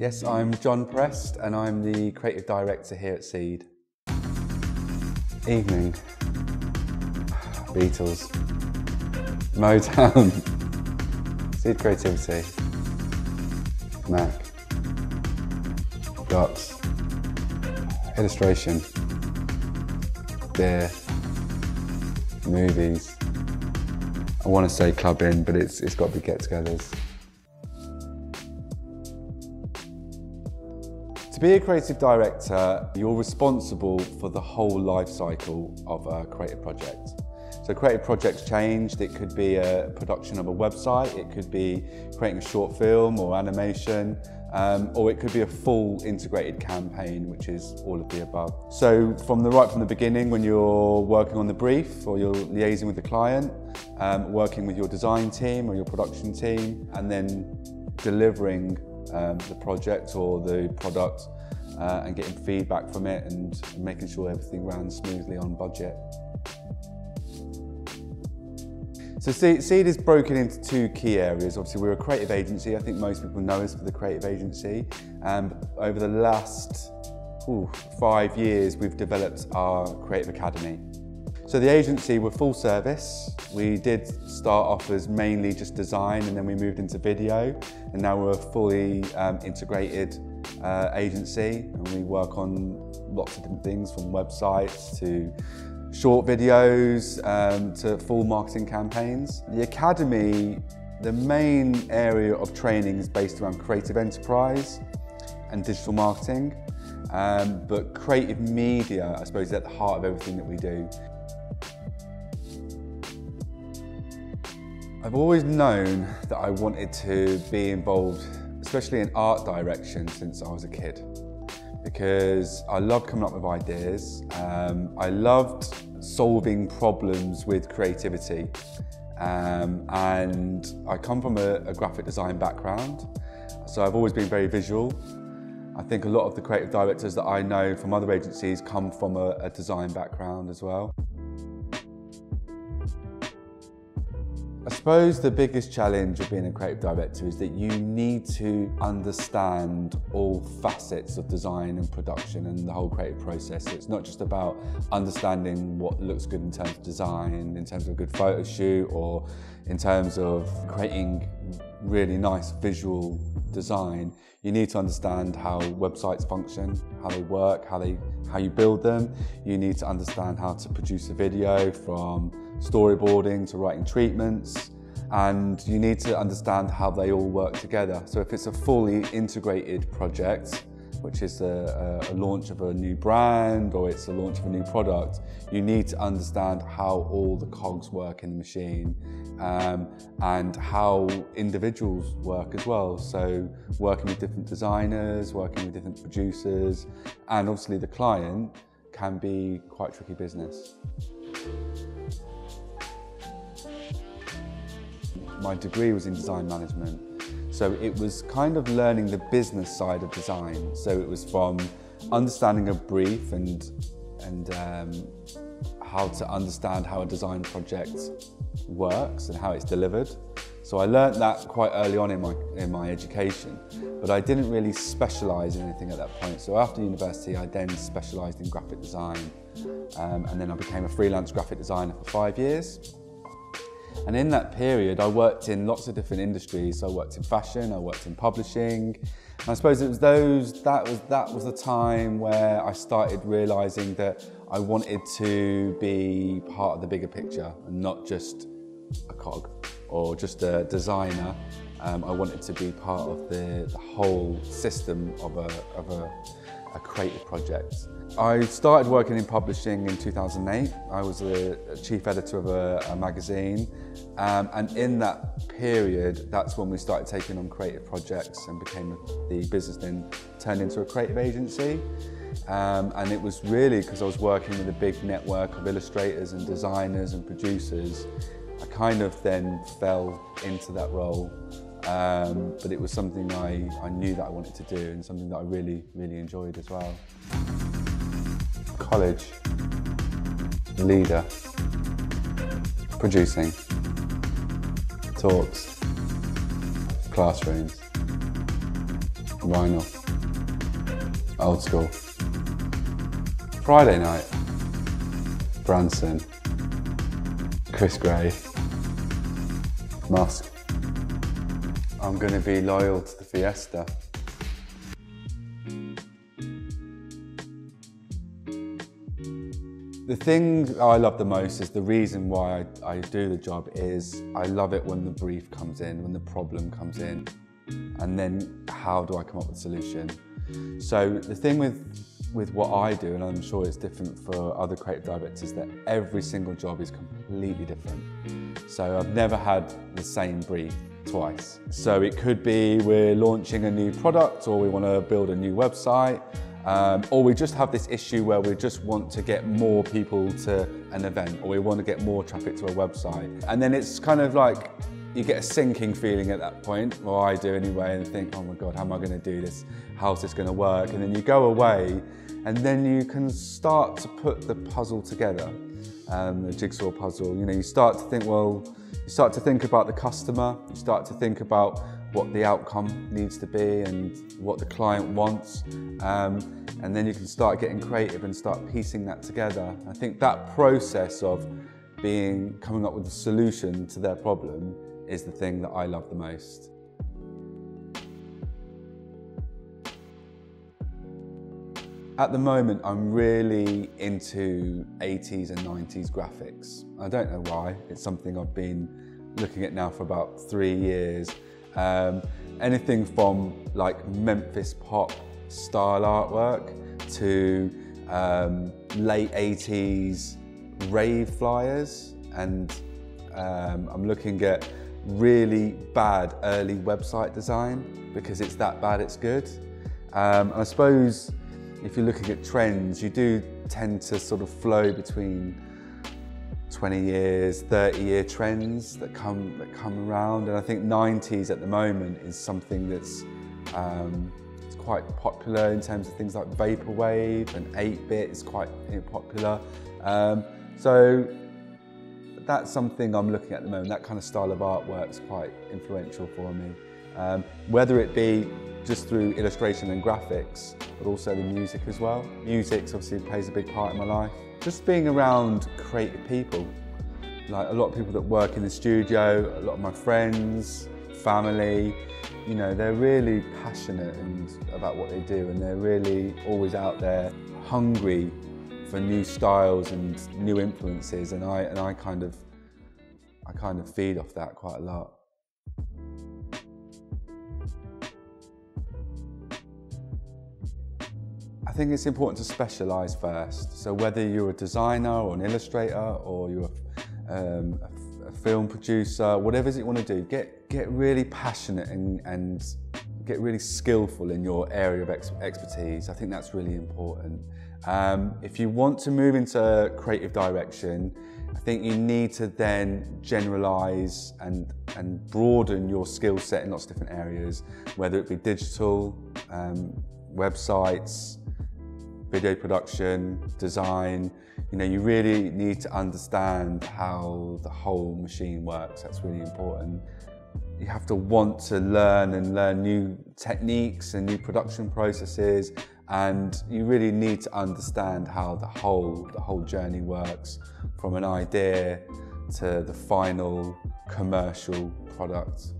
Yes, I'm Jon Prest and I'm the creative director here at Seed. Evening. Beatles. Motown. Seed Creativity. Mac. Docs. Illustration. Beer. Movies. I want to say clubbing, but it's, it's got to be get-togethers. To be a creative director, you're responsible for the whole life cycle of a creative project. So creative projects changed. It could be a production of a website, it could be creating a short film or animation, um, or it could be a full integrated campaign, which is all of the above. So from the right from the beginning, when you're working on the brief or you're liaising with the client, um, working with your design team or your production team, and then delivering um, the project or the product uh, and getting feedback from it and making sure everything ran smoothly on budget. So Seed is broken into two key areas. Obviously, we're a creative agency. I think most people know us for the creative agency. Um, over the last ooh, five years, we've developed our Creative Academy. So the agency, we're full service. We did start off as mainly just design and then we moved into video and now we're a fully um, integrated uh, agency and we work on lots of different things from websites to short videos um, to full marketing campaigns. The Academy, the main area of training is based around creative enterprise and digital marketing. Um, but creative media, I suppose, is at the heart of everything that we do. I've always known that I wanted to be involved, especially in art direction, since I was a kid. Because I loved coming up with ideas. Um, I loved solving problems with creativity. Um, and I come from a, a graphic design background, so I've always been very visual. I think a lot of the creative directors that I know from other agencies come from a, a design background as well. Suppose the biggest challenge of being a creative director is that you need to understand all facets of design and production and the whole creative process. It's not just about understanding what looks good in terms of design, in terms of a good photo shoot, or in terms of creating really nice visual design. You need to understand how websites function, how they work, how they how you build them. You need to understand how to produce a video from storyboarding to writing treatments and you need to understand how they all work together. So if it's a fully integrated project, which is a, a, launch of a new brand or it's a launch of a new product, you need to understand how all the cogs work in the machine um, and how individuals work as well. So working with different designers, working with different producers, and obviously the client can be quite tricky business. My degree was in design management. So it was kind of learning the business side of design. So it was from understanding a brief and, and um, how to understand how a design project works and how it's delivered. So I learned that quite early on in my, in my education, but I didn't really specialise in anything at that point. So after university, I then specialised in graphic design. Um, and then I became a freelance graphic designer for five years. And in that period, I worked in lots of different industries. So I worked in fashion, I worked in publishing. And I suppose it was those, that was, that was the time where I started realizing that I wanted to be part of the bigger picture and not just a cog or just a designer. Um, I wanted to be part of the, the whole system of a, of a, a creative project. I started working in publishing in 2008. I was a chief editor of a, a magazine um, and in that period that's when we started taking on creative projects and became the business then turned into a creative agency. Um, and it was really because I was working with a big network of illustrators and designers and producers. I kind of then fell into that role um, but it was something I, I knew that I wanted to do and something that I really, really enjoyed as well college, leader, producing, talks, classrooms, Vinyl. Old school. Friday night. Branson. Chris Gray. Musk. I'm going to be loyal to the Fiesta. The thing I love the most is the reason why I, I, do the job is I love it when the brief comes in, when the problem comes in, and then how do I come up with a solution. So the thing with with what I do, and I'm sure it's different for other creative directors, is that every single job is completely different. So I've never had the same brief twice. So it could be we're launching a new product or we want to build a new website um, or we just have this issue where we just want to get more people to an event or we want to get more traffic to a website. And then it's kind of like you get a sinking feeling at that point, or I do anyway, and think, oh my God, how am I going to do this? How's this going to work? And then you go away and then you can start to put the puzzle together, um, the jigsaw puzzle. You know, you start to think, well, you start to think about the customer, you start to think about what the outcome needs to be and what the client wants. Um, and then you can start getting creative and start piecing that together. I think that process of being coming up with a solution to their problem is the thing that I love the most. At the moment, I'm really into 80s and 90s graphics. I don't know why. It's something I've been looking at now for about three years. Um, anything from like Memphis pop style artwork to um, late 80s rave flyers and um, I'm looking at really bad early website design because it's that bad it's good. Um, I suppose if you're looking at trends, you do tend to sort of flow between 20 years, 30 year trends that come that come around. And I think 90s at the moment is something that's um, it's quite popular in terms of things like vaporwave and 8-bit is quite popular. Um, so that's something I'm looking at the moment. That kind of style of artwork is quite influential for me. Um, whether it be just through illustration and graphics, but also the music as well. Music obviously plays a big part in my life. Just being around creative people, like a lot of people that work in the studio, a lot of my friends, family, you know, they're really passionate and about what they do and they're really always out there hungry for new styles and new influences and I, and I kind of I kind of feed off that quite a lot. I think it's important to specialise first. So whether you're a designer or an illustrator or you're um, a, a, film producer, whatever it is you want to do, get, get really passionate and, and get really skillful in your area of ex expertise. I think that's really important. Um, if you want to move into creative direction, I think you need to then generalize and, and broaden your skill set in lots of different areas, whether it be digital, um, websites, video production, design, you know, you really need to understand how the whole machine works. That's really important. You have to want to learn and learn new techniques and new production processes and you really need to understand how the whole, the whole journey works from an idea to the final commercial product.